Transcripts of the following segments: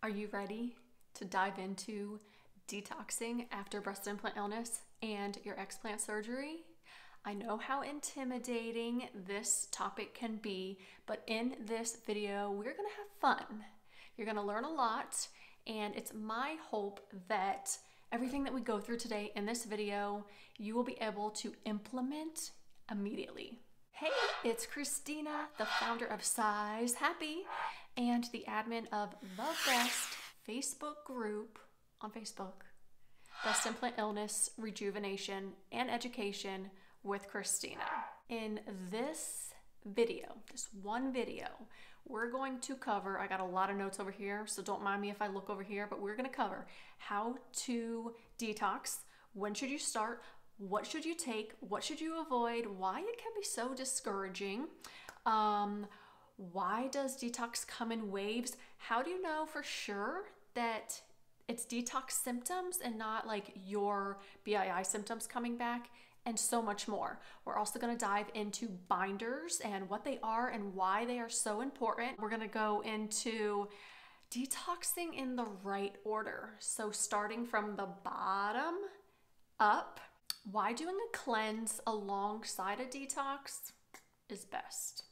Are you ready to dive into detoxing after breast implant illness and your explant surgery? I know how intimidating this topic can be, but in this video, we're gonna have fun. You're gonna learn a lot, and it's my hope that everything that we go through today in this video, you will be able to implement immediately. Hey, it's Christina, the founder of Size Happy and the admin of the Breast Facebook group on Facebook. Breast Implant Illness, Rejuvenation, and Education with Christina. In this video, this one video, we're going to cover, I got a lot of notes over here, so don't mind me if I look over here, but we're gonna cover how to detox, when should you start, what should you take, what should you avoid, why it can be so discouraging, um, why does detox come in waves, how do you know for sure that it's detox symptoms and not like your BII symptoms coming back and so much more. We're also going to dive into binders and what they are and why they are so important. We're going to go into detoxing in the right order. So, starting from the bottom up, why doing a cleanse alongside a detox is best.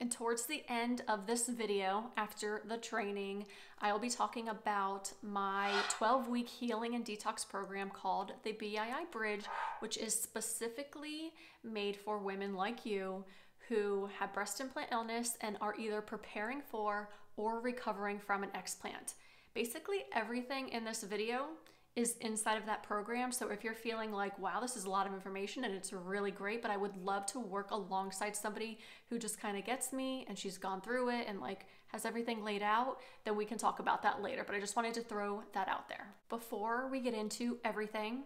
And towards the end of this video, after the training, I'll be talking about my 12 week healing and detox program called the BII Bridge, which is specifically made for women like you who have breast implant illness and are either preparing for or recovering from an explant. Basically, everything in this video is inside of that program. So if you're feeling like, wow, this is a lot of information and it's really great, but I would love to work alongside somebody who just kind of gets me and she's gone through it and like has everything laid out, then we can talk about that later. But I just wanted to throw that out there. Before we get into everything,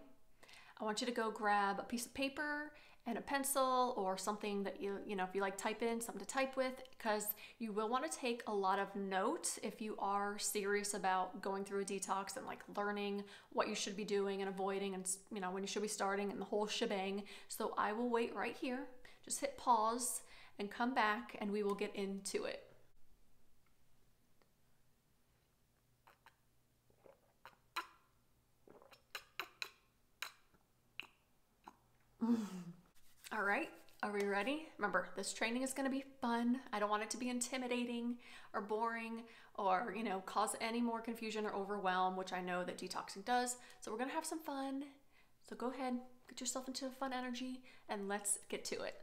I want you to go grab a piece of paper and a pencil or something that you, you know, if you like type in, something to type with, because you will want to take a lot of notes if you are serious about going through a detox and like learning what you should be doing and avoiding and, you know, when you should be starting and the whole shebang. So I will wait right here. Just hit pause and come back and we will get into it. All right, are we ready? Remember, this training is going to be fun. I don't want it to be intimidating or boring or, you know, cause any more confusion or overwhelm, which I know that detoxing does. So we're going to have some fun. So go ahead, get yourself into a fun energy and let's get to it.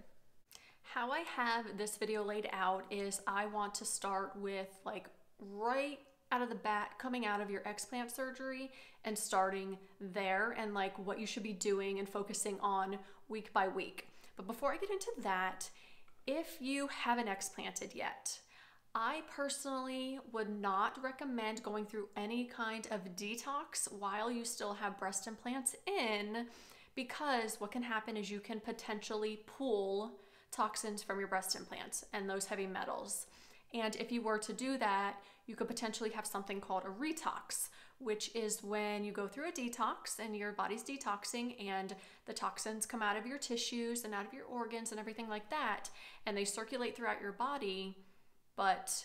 How I have this video laid out is I want to start with like right out of the bat coming out of your explant surgery and starting there and like what you should be doing and focusing on week by week. But before I get into that, if you haven't explanted yet, I personally would not recommend going through any kind of detox while you still have breast implants in because what can happen is you can potentially pull toxins from your breast implants and those heavy metals. And if you were to do that, you could potentially have something called a retox, which is when you go through a detox and your body's detoxing and the toxins come out of your tissues and out of your organs and everything like that, and they circulate throughout your body, but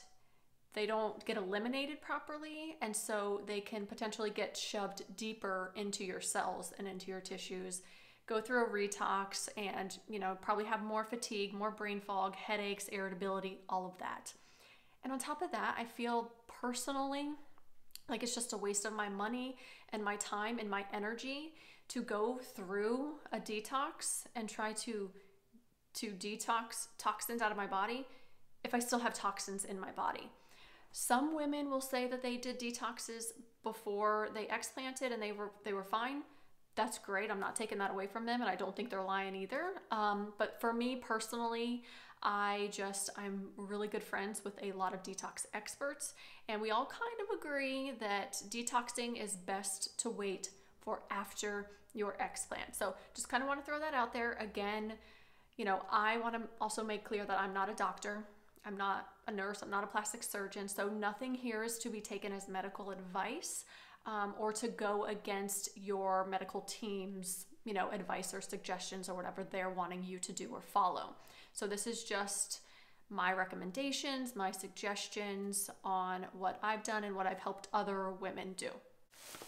they don't get eliminated properly, and so they can potentially get shoved deeper into your cells and into your tissues. Go through a retox and, you know, probably have more fatigue, more brain fog, headaches, irritability, all of that. And on top of that, I feel personally like it's just a waste of my money and my time and my energy to go through a detox and try to to detox toxins out of my body if I still have toxins in my body. Some women will say that they did detoxes before they explanted and they were they were fine. That's great. I'm not taking that away from them, and I don't think they're lying either. Um, but for me personally, I just, I'm really good friends with a lot of detox experts, and we all kind of agree that detoxing is best to wait for after your explant. So just kind of want to throw that out there. Again, you know, I want to also make clear that I'm not a doctor. I'm not a nurse. I'm not a plastic surgeon. So nothing here is to be taken as medical advice um, or to go against your medical team's, you know, advice or suggestions or whatever they're wanting you to do or follow. So this is just my recommendations, my suggestions on what I've done and what I've helped other women do.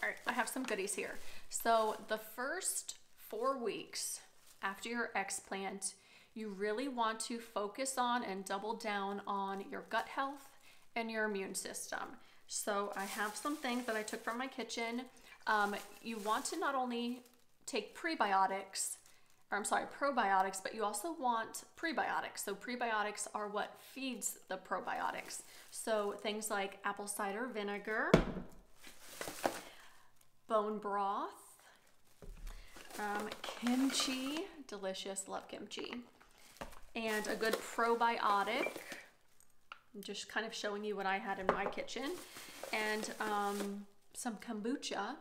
All right, I have some goodies here. So, the first four weeks after your explant, you really want to focus on and double down on your gut health and your immune system. So, I have some things that I took from my kitchen. Um, you want to not only take prebiotics, or I'm sorry, probiotics, but you also want prebiotics. So prebiotics are what feeds the probiotics. So things like apple cider vinegar, bone broth, um, kimchi, delicious, love kimchi, and a good probiotic. I'm just kind of showing you what I had in my kitchen, and um, some kombucha.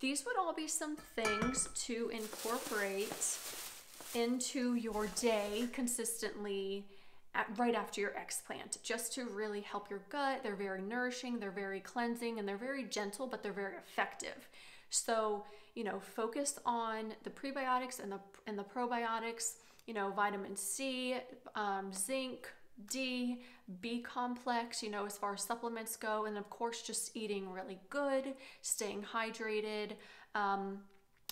These would all be some things to incorporate into your day consistently at, right after your explant, just to really help your gut. They're very nourishing, they're very cleansing, and they're very gentle, but they're very effective. So, you know, focus on the prebiotics and the and the probiotics. You know, vitamin C, um, zinc, D, B complex, you know, as far as supplements go, and of course, just eating really good, staying hydrated, um,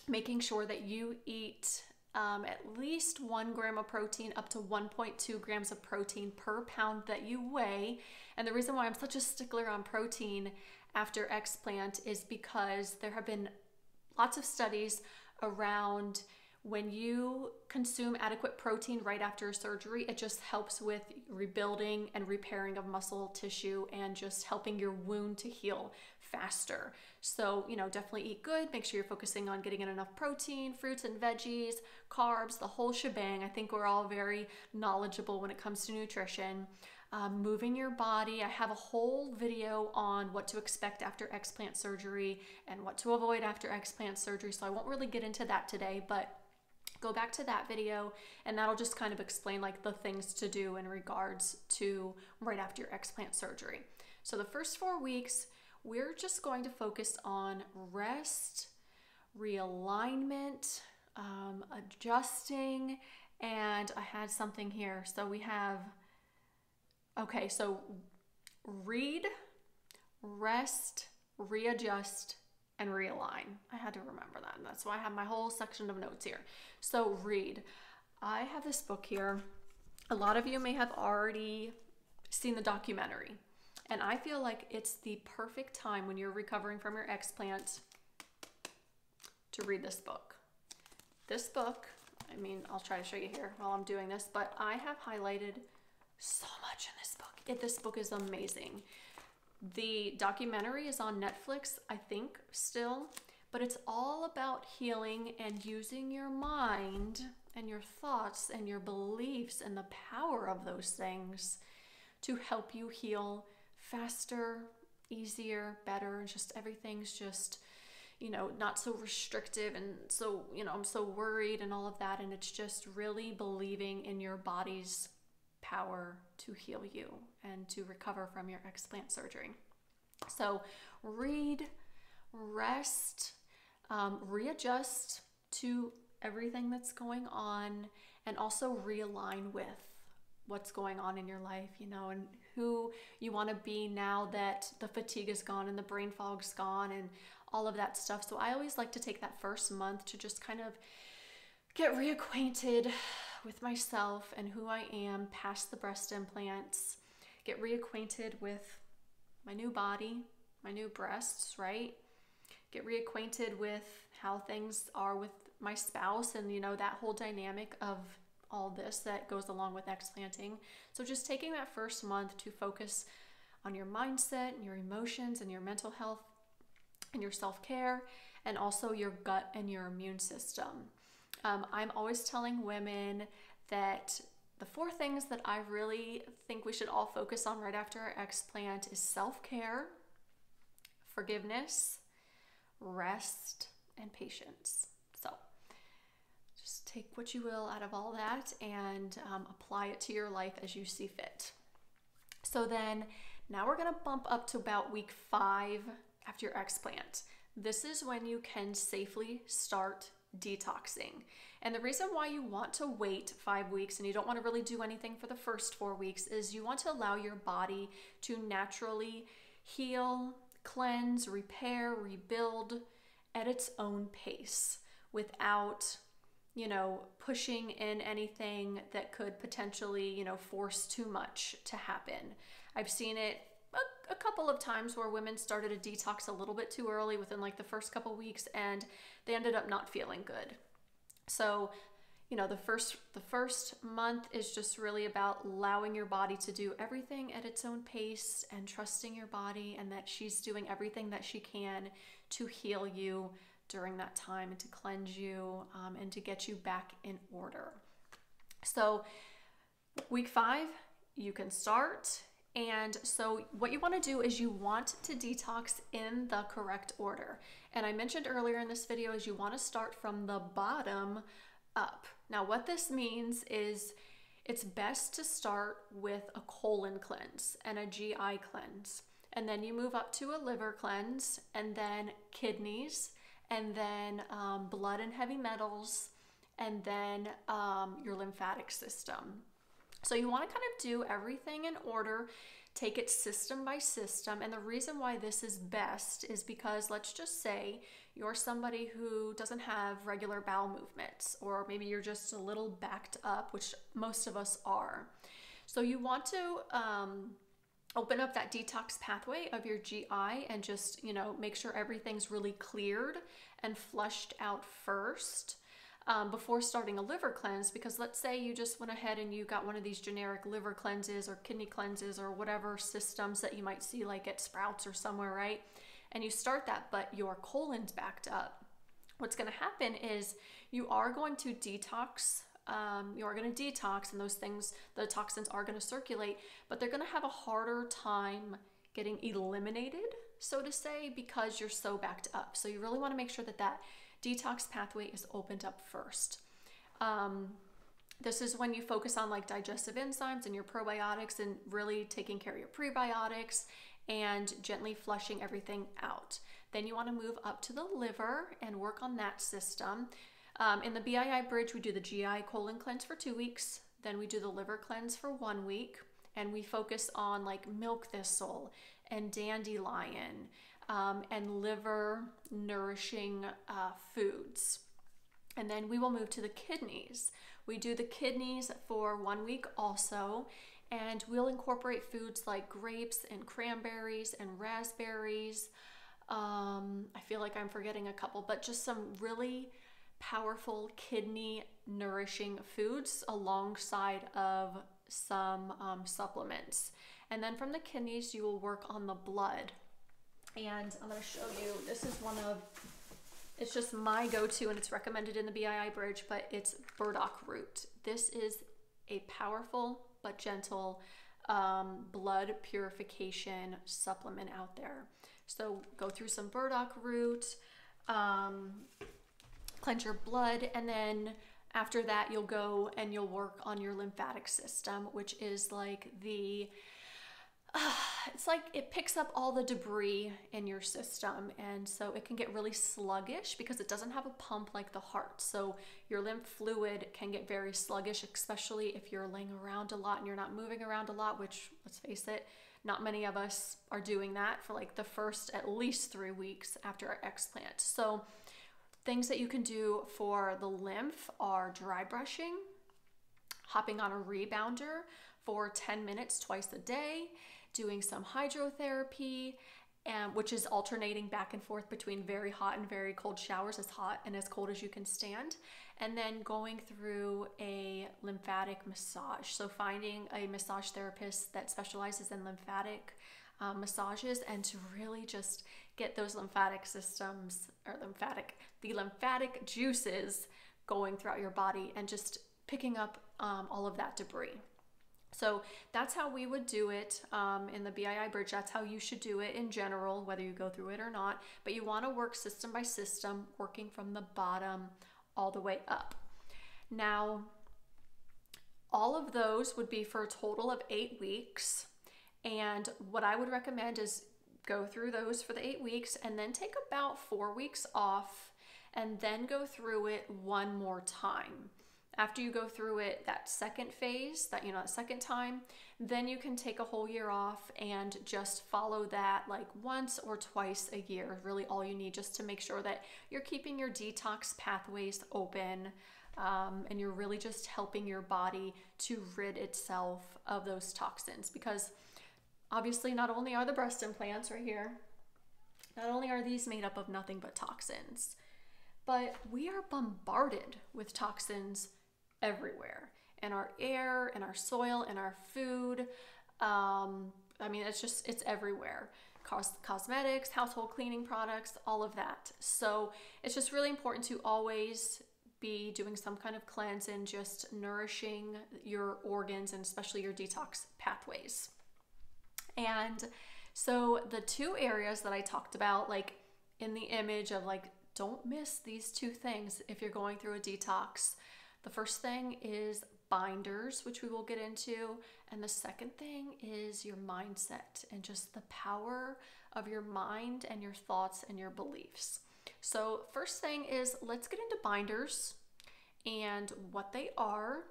making sure that you eat um, at least one gram of protein up to 1.2 grams of protein per pound that you weigh. And the reason why I'm such a stickler on protein after explant is because there have been lots of studies around when you consume adequate protein right after surgery, it just helps with rebuilding and repairing of muscle tissue and just helping your wound to heal faster. So, you know, definitely eat good. Make sure you're focusing on getting in enough protein, fruits and veggies, carbs, the whole shebang. I think we're all very knowledgeable when it comes to nutrition. Um, moving your body. I have a whole video on what to expect after explant surgery and what to avoid after explant surgery. So I won't really get into that today, but go back to that video and that'll just kind of explain like the things to do in regards to right after your explant surgery. So the first four weeks, we're just going to focus on rest, realignment, um, adjusting, and I had something here. So we have, okay, so read, rest, readjust, and realign. I had to remember that. And that's why I have my whole section of notes here. So, read. I have this book here. A lot of you may have already seen the documentary. And I feel like it's the perfect time when you're recovering from your explant to read this book. This book, I mean, I'll try to show you here while I'm doing this, but I have highlighted so much in this book. It, this book is amazing. The documentary is on Netflix, I think, still, but it's all about healing and using your mind and your thoughts and your beliefs and the power of those things to help you heal faster, easier, better. Just everything's just, you know, not so restrictive and so, you know, I'm so worried and all of that. And it's just really believing in your body's power to heal you and to recover from your explant surgery. So, read, rest, um, readjust to everything that's going on, and also realign with what's going on in your life, you know, and who you want to be now that the fatigue is gone and the brain fog's gone and all of that stuff. So I always like to take that first month to just kind of get reacquainted with myself and who I am past the breast implants, get reacquainted with my new body, my new breasts, right? Get reacquainted with how things are with my spouse and, you know, that whole dynamic of all this that goes along with explanting. So just taking that first month to focus on your mindset and your emotions and your mental health and your self care and also your gut and your immune system. Um, I'm always telling women that the four things that I really think we should all focus on right after our explant is self care, forgiveness, rest, and patience. So just take what you will out of all that and um, apply it to your life as you see fit. So then now we're going to bump up to about week five after your explant. This is when you can safely start detoxing. And the reason why you want to wait five weeks and you don't want to really do anything for the first four weeks is you want to allow your body to naturally heal, cleanse, repair, rebuild at its own pace without you know, pushing in anything that could potentially, you know, force too much to happen. I've seen it a, a, couple of times where women started a detox a little bit too early within like the first couple weeks and they ended up not feeling good. So, you know, the first the first month is just really about allowing your body to do everything at its own pace and trusting your body and that she's doing everything that she can to heal you during that time and to cleanse you um, and to get you back in order. So, week five, you can start. And so, what you want to do is you want to detox in the correct order. And I mentioned earlier in this video is you want to start from the bottom up. Now, what this means is it's best to start with a colon cleanse and a GI cleanse. And then you move up to a liver cleanse and then kidneys and then um, blood and heavy metals, and then um, your lymphatic system. So you want to kind of do everything in order, take it system by system. And the reason why this is best is because let's just say you're somebody who doesn't have regular bowel movements, or maybe you're just a little backed up, which most of us are. So you want to um, open up that detox pathway of your GI and just, you know, make sure everything's really cleared and flushed out first. Um, before starting a liver cleanse because let's say you just went ahead and you got one of these generic liver cleanses or kidney cleanses or whatever systems that you might see like at Sprouts or somewhere, right? And you start that, but your colon's backed up. What's going to happen is you are going to detox um, you are going to detox and those things, the toxins are going to circulate, but they're going to have a harder time getting eliminated, so to say, because you're so backed up. So you really want to make sure that that detox pathway is opened up first. Um, this is when you focus on like digestive enzymes and your probiotics and really taking care of your prebiotics and gently flushing everything out. Then you want to move up to the liver and work on that system. Um, in the BII bridge, we do the GI colon cleanse for two weeks, then we do the liver cleanse for one week, and we focus on like milk thistle and dandelion um, and liver nourishing uh, foods. And then we will move to the kidneys. We do the kidneys for one week also, and we'll incorporate foods like grapes and cranberries and raspberries. Um, I feel like I'm forgetting a couple, but just some really powerful kidney nourishing foods alongside of some um, supplements. And then from the kidneys, you will work on the blood. And I'm going to show you, this is one of, it's just my go-to and it's recommended in the BII bridge, but it's burdock root. This is a powerful but gentle um, blood purification supplement out there. So go through some burdock root, um, cleanse your blood, and then after that, you'll go and you'll work on your lymphatic system, which is like the it's like it picks up all the debris in your system and so it can get really sluggish because it doesn't have a pump like the heart. So your lymph fluid can get very sluggish especially if you're laying around a lot and you're not moving around a lot which let's face it not many of us are doing that for like the first at least three weeks after our explant. So Things that you can do for the lymph are dry brushing, hopping on a rebounder for 10 minutes twice a day, doing some hydrotherapy, and which is alternating back and forth between very hot and very cold showers, as hot and as cold as you can stand, and then going through a lymphatic massage. So finding a massage therapist that specializes in lymphatic um, massages and to really just get those lymphatic systems or lymphatic the lymphatic juices going throughout your body and just picking up um, all of that debris. So that's how we would do it um, in the BII bridge. That's how you should do it in general, whether you go through it or not. But you want to work system by system, working from the bottom all the way up. Now, all of those would be for a total of eight weeks. And what I would recommend is go through those for the eight weeks and then take about four weeks off and then go through it one more time. After you go through it that second phase, that you know, that second time, then you can take a whole year off and just follow that like once or twice a year. Really, all you need just to make sure that you're keeping your detox pathways open um, and you're really just helping your body to rid itself of those toxins because obviously not only are the breast implants right here not only are these made up of nothing but toxins but we are bombarded with toxins everywhere in our air in our soil in our food um, i mean it's just it's everywhere Cos- cosmetics household cleaning products all of that so it's just really important to always be doing some kind of cleanse and just nourishing your organs and especially your detox pathways. And so the two areas that I talked about, like in the image of like, don't miss these two things if you're going through a detox. The first thing is binders, which we will get into. And the second thing is your mindset and just the power of your mind and your thoughts and your beliefs. So, first thing is let's get into binders and what they are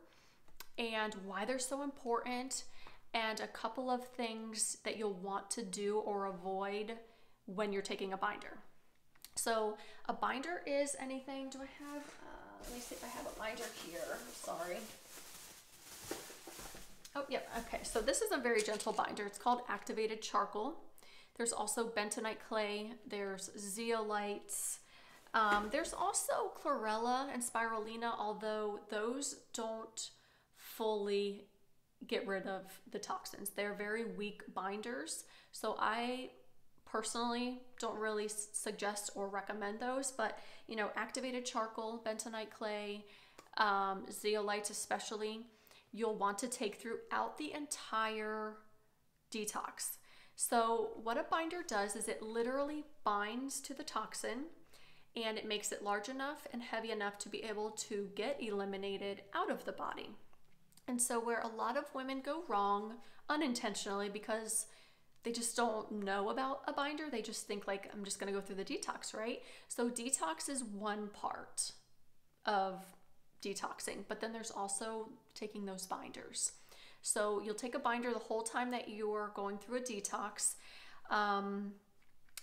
and why they're so important and a couple of things that you'll want to do or avoid when you're taking a binder. So, a binder is anything. Do I have, uh, let me see if I have a binder here. Sorry. Oh, yeah, okay. So, this is a very gentle binder. It's called activated charcoal. There's also bentonite clay, there's zeolites, um, there's also chlorella and spirulina, although those don't fully get rid of the toxins. They're very weak binders. So I personally don't really suggest or recommend those, but you know, activated charcoal, bentonite clay, um, zeolites especially, you'll want to take throughout the entire detox. So, what a binder does is it literally binds to the toxin and it makes it large enough and heavy enough to be able to get eliminated out of the body. And so, where a lot of women go wrong unintentionally because they just don't know about a binder, they just think, like, I'm just gonna go through the detox, right? So, detox is one part of detoxing, but then there's also taking those binders. So, you'll take a binder the whole time that you're going through a detox. Um,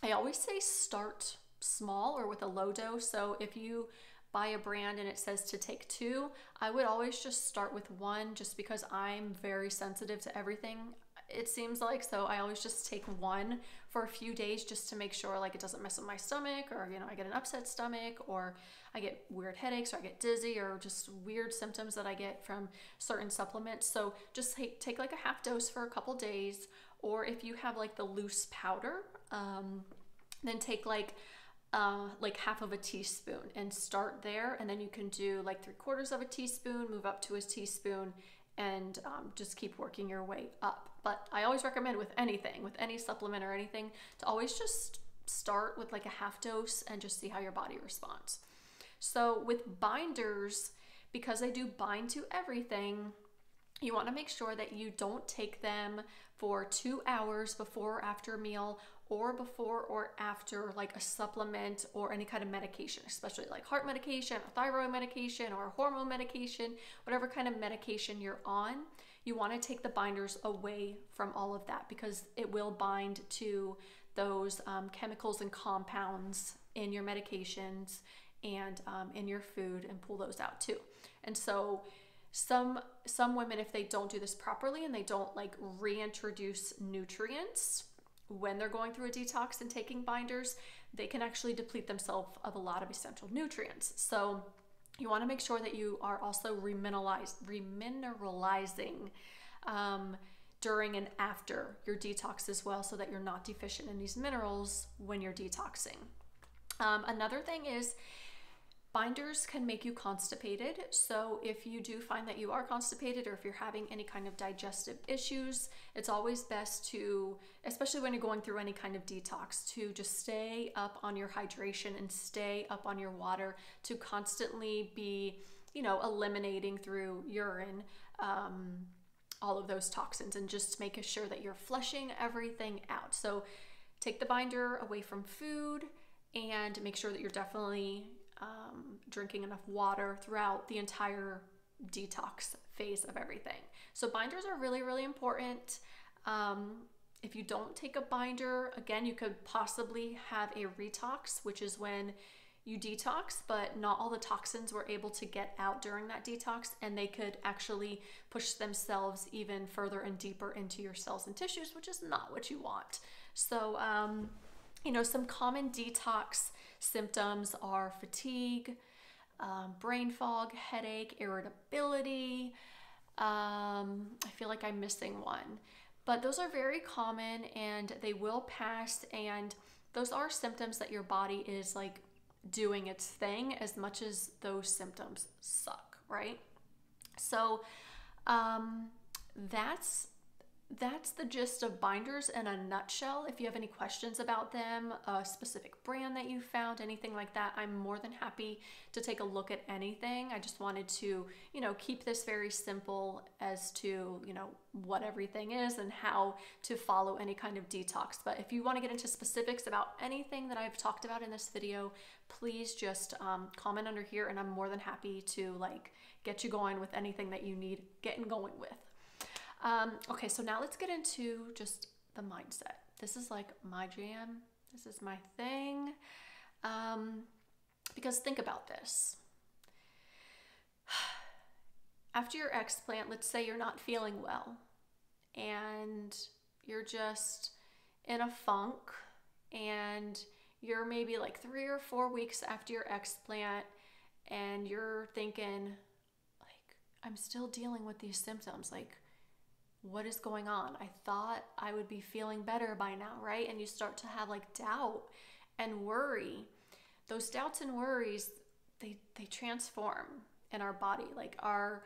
I always say start small or with a low dose. So if you buy a brand and it says to take two, I would always just start with one just because I'm very sensitive to everything. It seems like so I always just take one for a few days just to make sure like it doesn't mess up my stomach or you know I get an upset stomach or I get weird headaches or I get dizzy or just weird symptoms that I get from certain supplements. So just take, take like a half dose for a couple days or if you have like the loose powder, um, then take like uh, like half of a teaspoon and start there. And then you can do like three quarters of a teaspoon, move up to a teaspoon, and um, just keep working your way up. But I always recommend with anything, with any supplement or anything, to always just start with like a half dose and just see how your body responds. So with binders, because they do bind to everything, you want to make sure that you don't take them for two hours before or after a meal or before or after like a supplement or any kind of medication, especially like heart medication, or thyroid medication, or hormone medication, whatever kind of medication you're on, you want to take the binders away from all of that because it will bind to those um, chemicals and compounds in your medications and um, in your food and pull those out too. And so some some women if they don't do this properly and they don't like reintroduce nutrients when they're going through a detox and taking binders, they can actually deplete themselves of a lot of essential nutrients. So you want to make sure that you are also remineralizing um, during and after your detox as well, so that you're not deficient in these minerals when you're detoxing. Um, another thing is Binders can make you constipated. So, if you do find that you are constipated or if you're having any kind of digestive issues, it's always best to, especially when you're going through any kind of detox, to just stay up on your hydration and stay up on your water to constantly be, you know, eliminating through urine. Um, all of those toxins and just making sure that you're flushing everything out. So, take the binder away from food and make sure that you're definitely um, drinking enough water throughout the entire detox phase of everything. So, binders are really, really important. Um, if you don't take a binder, again, you could possibly have a retox, which is when you detox, but not all the toxins were able to get out during that detox, and they could actually push themselves even further and deeper into your cells and tissues, which is not what you want. So, um, you know, some common detox symptoms are fatigue, um, brain fog, headache, irritability. Um, I feel like I'm missing one, but those are very common and they will pass. And those are symptoms that your body is like doing its thing as much as those symptoms suck, right? So um, that's that's the gist of binders in a nutshell. If you have any questions about them, a specific brand that you found, anything like that, I'm more than happy to take a look at anything. I just wanted to, you know, keep this very simple as to, you know, what everything is and how to follow any kind of detox. But if you want to get into specifics about anything that I've talked about in this video, please just um, comment under here and I'm more than happy to like get you going with anything that you need getting going with. Um, okay, so now let's get into just the mindset. This is like my jam. This is my thing. Um, because think about this. After your explant, let's say you're not feeling well and you're just in a funk and you're maybe like three or four weeks after your explant and you're thinking, like, I'm still dealing with these symptoms. Like, what is going on? I thought I would be feeling better by now, right? And you start to have like doubt and worry. Those doubts and worries, they they transform in our body. Like our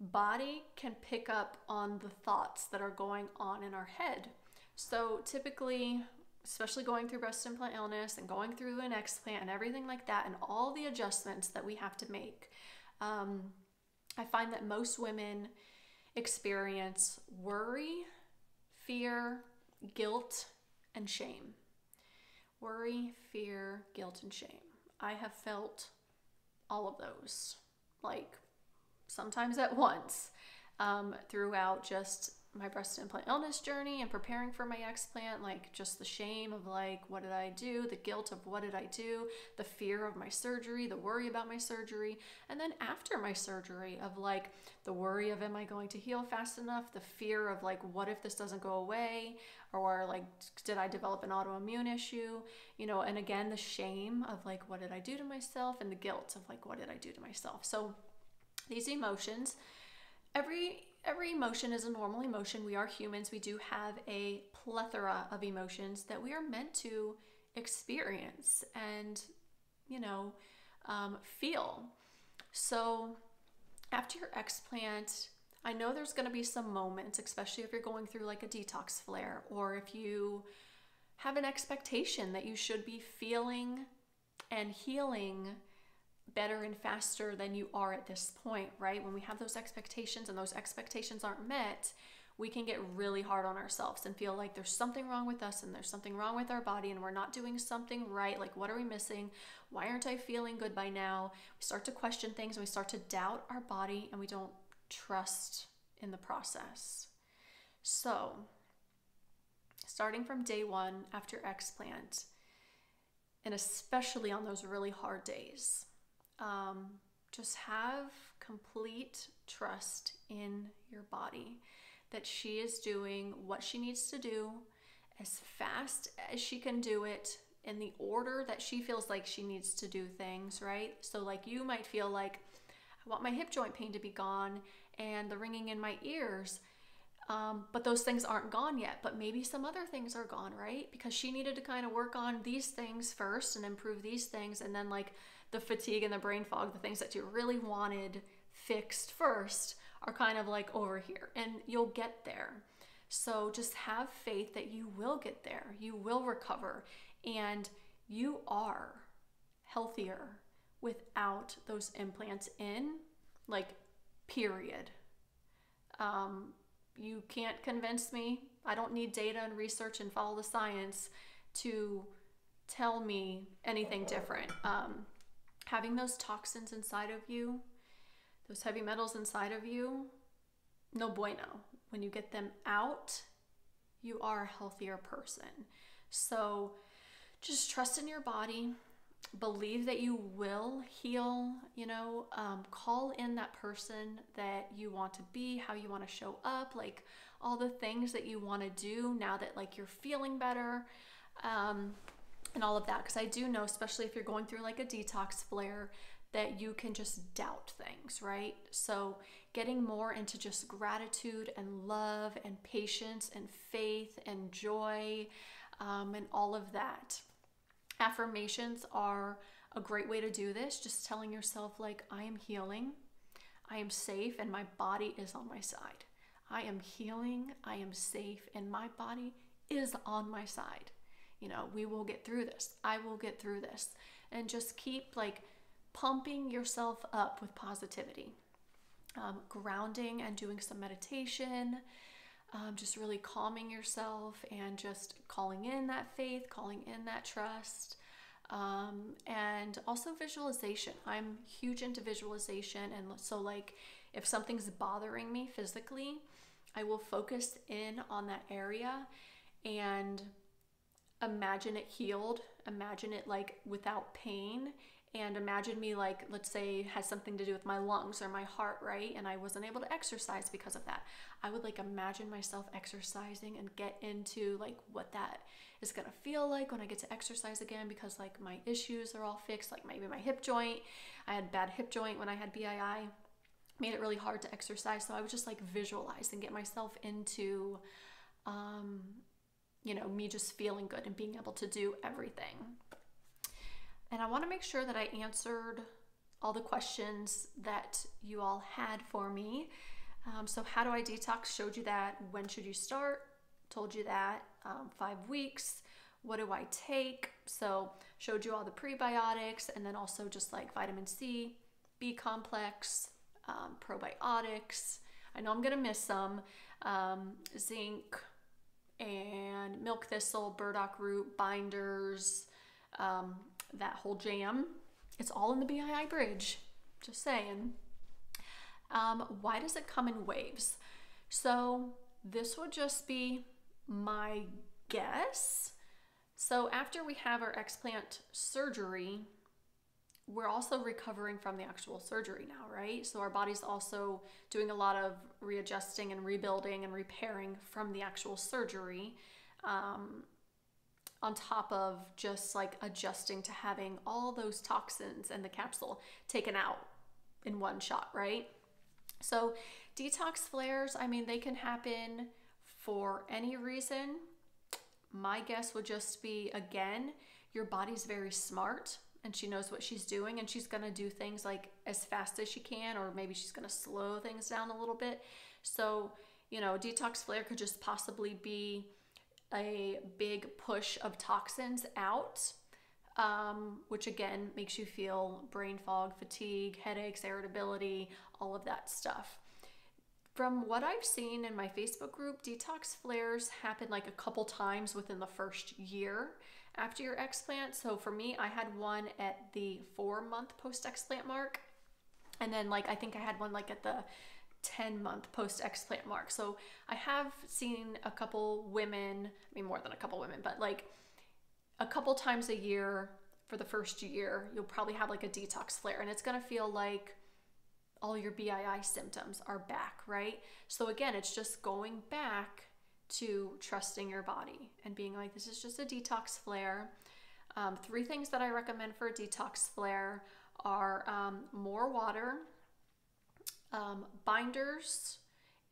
body can pick up on the thoughts that are going on in our head. So typically, especially going through breast implant illness and going through an explant and everything like that, and all the adjustments that we have to make, um, I find that most women experience worry, fear, guilt, and shame. Worry, fear, guilt, and shame. I have felt all of those, like sometimes at once, um, throughout just my breast implant illness journey and preparing for my explant, like just the shame of like, what did I do? The guilt of what did I do? The fear of my surgery, the worry about my surgery. And then after my surgery, of like the worry of, am I going to heal fast enough? The fear of like, what if this doesn't go away? Or like, did I develop an autoimmune issue? You know, and again, the shame of like, what did I do to myself? And the guilt of like, what did I do to myself? So these emotions, every every emotion is a normal emotion. We are humans. We do have a plethora of emotions that we are meant to experience and, you know, um, feel. So, after your explant, I know there's going to be some moments, especially if you're going through like a detox flare or if you have an expectation that you should be feeling and healing better and faster than you are at this point, right? When we have those expectations and those expectations aren't met, we can get really hard on ourselves and feel like there's something wrong with us and there's something wrong with our body and we're not doing something right. Like, what are we missing? Why aren't I feeling good by now? We start to question things and we start to doubt our body and we don't trust in the process. So, starting from day one after explant, and especially on those really hard days, um, just have complete trust in your body that she is doing what she needs to do as fast as she can do it in the order that she feels like she needs to do things, right? So, like, you might feel like, I want my hip joint pain to be gone and the ringing in my ears. Um, but those things aren't gone yet. But maybe some other things are gone, right? Because she needed to kind of work on these things first and improve these things. And then, like, the fatigue and the brain fog, the things that you really wanted fixed first, are kind of like over here, and you'll get there. So just have faith that you will get there, you will recover, and you are healthier without those implants in, like, period. Um, you can't convince me. I don't need data and research and follow the science to tell me anything different. Um, having those toxins inside of you, those heavy metals inside of you, no bueno. When you get them out, you are a healthier person. So just trust in your body, believe that you will heal, you know, um, call in that person that you want to be, how you want to show up, like all the things that you want to do now that like you're feeling better. Um, and all of that because I do know, especially if you're going through like a detox flare, that you can just doubt things, right? So, getting more into just gratitude and love and patience and faith and joy um, and all of that. Affirmations are a great way to do this, just telling yourself, like, I am healing, I am safe, and my body is on my side. I am healing, I am safe, and my body is on my side. You know, we will get through this. I will get through this. And just keep like pumping yourself up with positivity. Um, grounding and doing some meditation, um, just really calming yourself and just calling in that faith, calling in that trust, um, and also visualization. I'm huge into visualization, and so like if something's bothering me physically, I will focus in on that area and imagine it healed, imagine it like without pain, and imagine me like let's say has something to do with my lungs or my heart right? And i wasn't able to exercise because of that. I would like imagine myself exercising and get into like what that is going to feel like when i get to exercise again because like my issues are all fixed like maybe my hip joint. I had bad hip joint when i had bii made it really hard to exercise so i would just like visualize and get myself into um you know, me just feeling good and being able to do everything. And I want to make sure that I answered all the questions that you all had for me. Um, so, how do I detox? Showed you that. When should you start? Told you that. Um, five weeks. What do I take? So, showed you all the prebiotics and then also just like vitamin C, B complex, um, probiotics. I know I'm going to miss some. Um, zinc, and milk thistle, burdock root, binders, um, that whole jam. It's all in the BII bridge. Just saying. Um, why does it come in waves? So this would just be my guess. So after we have our explant surgery, we're also recovering from the actual surgery now, right? So our body's also doing a lot of readjusting and rebuilding and repairing from the actual surgery, um, on top of just like adjusting to having all those toxins and the capsule taken out in one shot, right? So detox flares, I mean, they can happen for any reason. My guess would just be again, your body's very smart and she knows what she's doing and she's going to do things like as fast as she can or maybe she's going to slow things down a little bit. So you know detox flare could just possibly be a big push of toxins out um, which again makes you feel brain fog fatigue headaches irritability all of that stuff. From what I've seen in my Facebook group, detox flares happen like a couple times within the first year after your explant. So for me, I had one at the four month post explant mark. And then, like, I think I had one like at the 10 month post explant mark. So I have seen a couple women, I mean, more than a couple women, but like a couple times a year for the first year, you'll probably have like a detox flare. And it's going to feel like all your BII symptoms are back, right? So again, it's just going back to trusting your body and being like, this is just a detox flare. Um, three things that I recommend for a detox flare are um, more water, um, binders,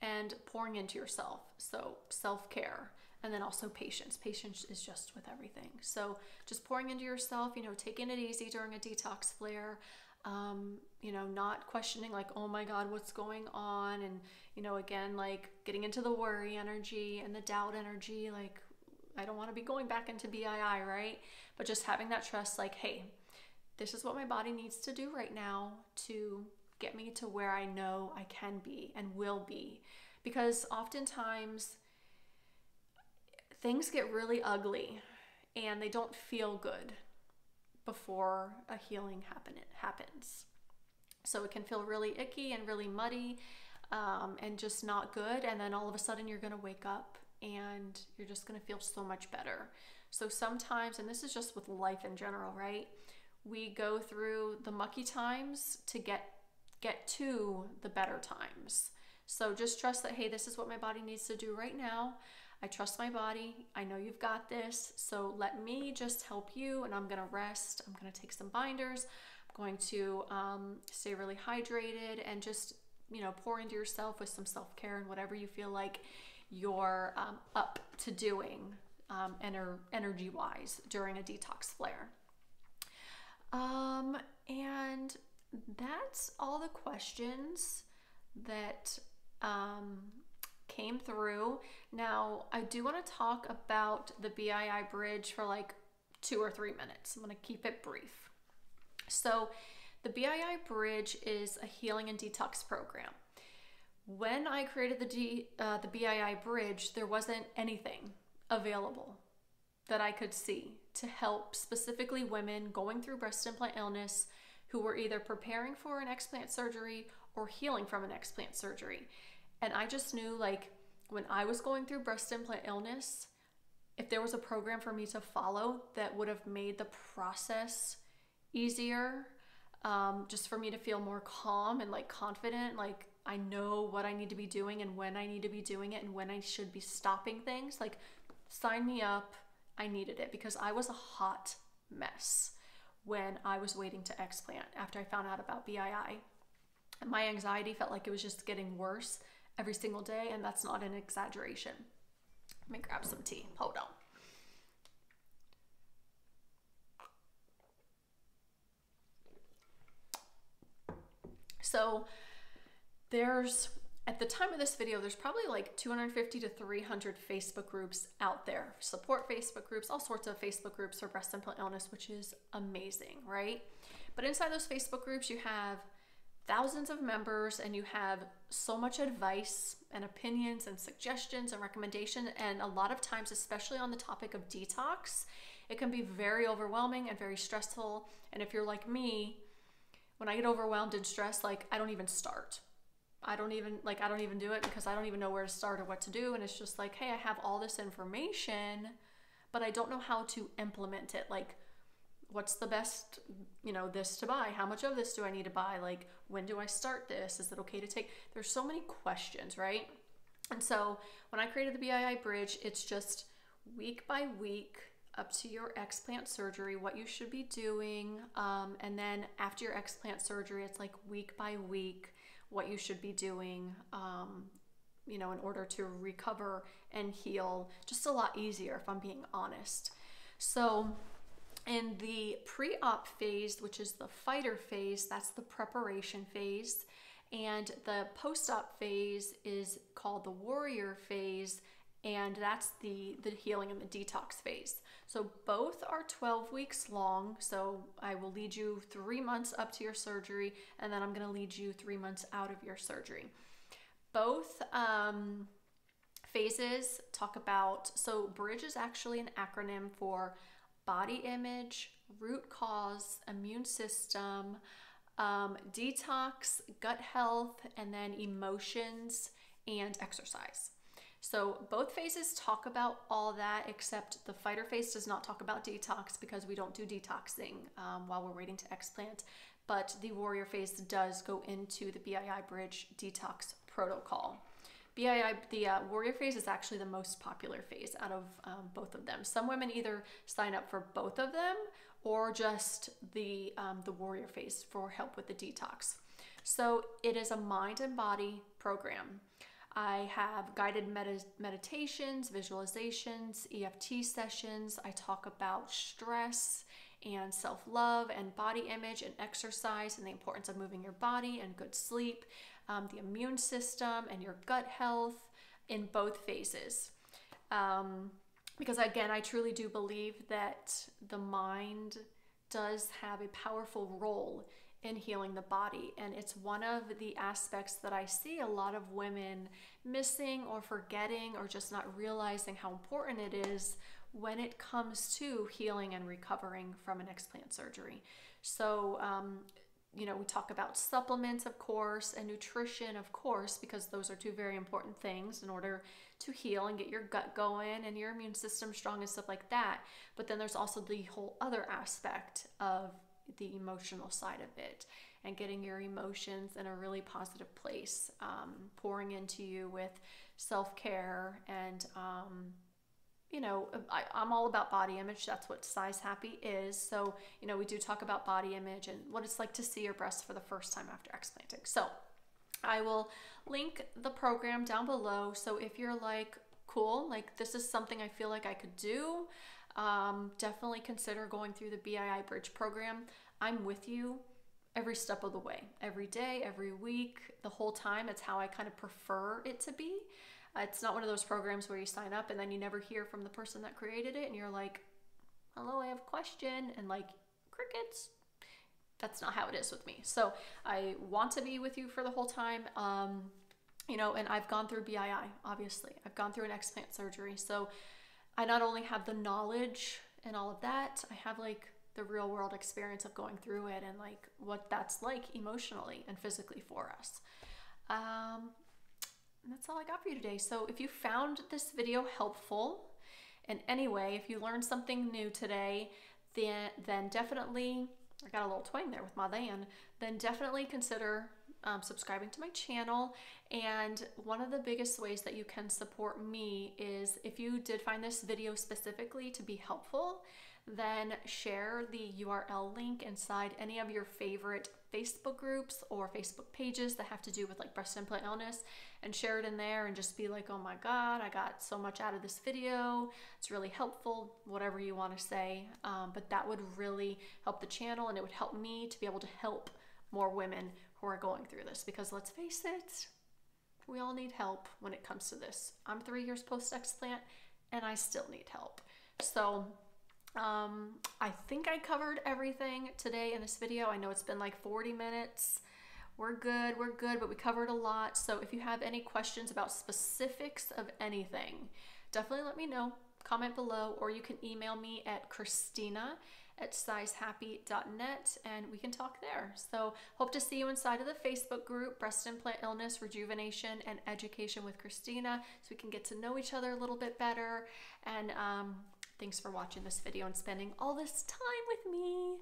and pouring into yourself. So, self care. And then also patience. Patience is just with everything. So, just pouring into yourself, you know, taking it easy during a detox flare um, you know, not questioning like, oh my God, what's going on? And, you know, again, like getting into the worry energy and the doubt energy, like, I don't want to be going back into BII, right? But just having that trust, like, hey, this is what my body needs to do right now to get me to where I know I can be and will be. Because oftentimes things get really ugly and they don't feel good before a healing happen happens. So it can feel really icky and really muddy um, and just not good. And then all of a sudden you're going to wake up and you're just going to feel so much better. So sometimes, and this is just with life in general, right? We go through the mucky times to get get to the better times. So just trust that hey, this is what my body needs to do right now. I trust my body. I know you've got this. So let me just help you and I'm going to rest. I'm going to take some binders. I'm going to um, stay really hydrated and just, you know, pour into yourself with some self care and whatever you feel like you're um, up to doing um, ener- energy wise during a detox flare. Um, and that's all the questions that um, came through. Now, I do want to talk about the BII bridge for like two or three minutes. I'm going to keep it brief. So, the BII bridge is a healing and detox program. When I created the D, uh, the BII bridge, there wasn't anything available that I could see to help specifically women going through breast implant illness who were either preparing for an explant surgery or healing from an explant surgery. And I just knew like when I was going through breast implant illness, if there was a program for me to follow that would have made the process easier, um, just for me to feel more calm and like confident, like I know what I need to be doing and when I need to be doing it and when I should be stopping things, like sign me up. I needed it because I was a hot mess when I was waiting to explant after I found out about BII. My anxiety felt like it was just getting worse every single day, and that's not an exaggeration. Let me grab some tea. Hold on. So there's at the time of this video, there's probably like 250 to 300 Facebook groups out there, support Facebook groups, all sorts of Facebook groups for breast implant illness, which is amazing, right? But inside those Facebook groups, you have thousands of members and you have so much advice and opinions and suggestions and recommendation and a lot of times especially on the topic of detox it can be very overwhelming and very stressful. And if you're like me when i get overwhelmed and stressed like i don't even start. I don't even like i don't even do it because i don't even know where to start or what to do. And it's just like hey i have all this information but i don't know how to implement it. Like what's the best you know this to buy? How much of this do i need to buy? Like when do i start this? Is it okay to take there's so many questions right? And so when i created the bii bridge it's just week by week up to your explant surgery what you should be doing um, and then after your explant surgery it's like week by week what you should be doing um, you know in order to recover and heal. Just a lot easier if i'm being honest. So in the pre op phase, which is the fighter phase, that's the preparation phase. And the post op phase is called the warrior phase, and that's the, the healing and the detox phase. So both are 12 weeks long. So I will lead you three months up to your surgery, and then I'm going to lead you three months out of your surgery. Both um, phases talk about, so BRIDGE is actually an acronym for body image, root cause, immune system, um, detox, gut health, and then emotions and exercise. So both phases talk about all that, except the fighter phase does not talk about detox because we don't do detoxing um, while we're waiting to explant. But the warrior phase does go into the BII bridge detox protocol. BII, the uh, warrior phase is actually the most popular phase out of um, both of them. Some women either sign up for both of them or just the, um, the warrior phase for help with the detox. So it is a mind and body program. I have guided med- meditations, visualizations, EFT sessions. I talk about stress and self love and body image and exercise and the importance of moving your body and good sleep um, the immune system and your gut health in both phases. Um, because again, I truly do believe that the mind does have a powerful role in healing the body. And it's one of the aspects that I see a lot of women missing or forgetting or just not realizing how important it is when it comes to healing and recovering from an explant surgery. So, um, you know, we talk about supplements, of course, and nutrition, of course, because those are two very important things in order to heal and get your gut going and your immune system strong and stuff like that. But then there's also the whole other aspect of the emotional side of it and getting your emotions in a really positive place, um, pouring into you with self care and um, you know, I, am all about body image. That's what size happy is. So, you know, we do talk about body image and what it's like to see your breasts for the first time after explanting. So, I will link the program down below. So, if you're like, cool, like this is something I feel like I could do, um, definitely consider going through the BII Bridge program. I'm with you every step of the way, every day, every week, the whole time. It's how I kind of prefer it to be. It's not one of those programs where you sign up and then you never hear from the person that created it and you're like, hello, I have a question, and like crickets. That's not how it is with me. So I want to be with you for the whole time. Um, you know, and I've gone through BII, obviously. I've gone through an explant surgery. So I not only have the knowledge and all of that, I have like the real world experience of going through it and like what that's like emotionally and physically for us. Um, and that's all I got for you today. So if you found this video helpful in any way, if you learned something new today, then, then definitely, I got a little twang there with my then, then definitely consider um, subscribing to my channel. And one of the biggest ways that you can support me is if you did find this video specifically to be helpful, then share the URL link inside any of your favorite Facebook groups or Facebook pages that have to do with like breast implant illness and share it in there and just be like, oh my God, I got so much out of this video. It's really helpful, whatever you want to say. Um, but that would really help the channel and it would help me to be able to help more women who are going through this because let's face it, we all need help when it comes to this. I'm three years post explant and I still need help. So um, I think I covered everything today in this video. I know it's been like 40 minutes. We're good, we're good, but we covered a lot. So if you have any questions about specifics of anything, definitely let me know. Comment below, or you can email me at Christina at sizehappy.net and we can talk there. So, hope to see you inside of the Facebook group, Breast Implant Illness, Rejuvenation, and Education with Christina, so we can get to know each other a little bit better. And um, Thanks for watching this video and spending all this time with me.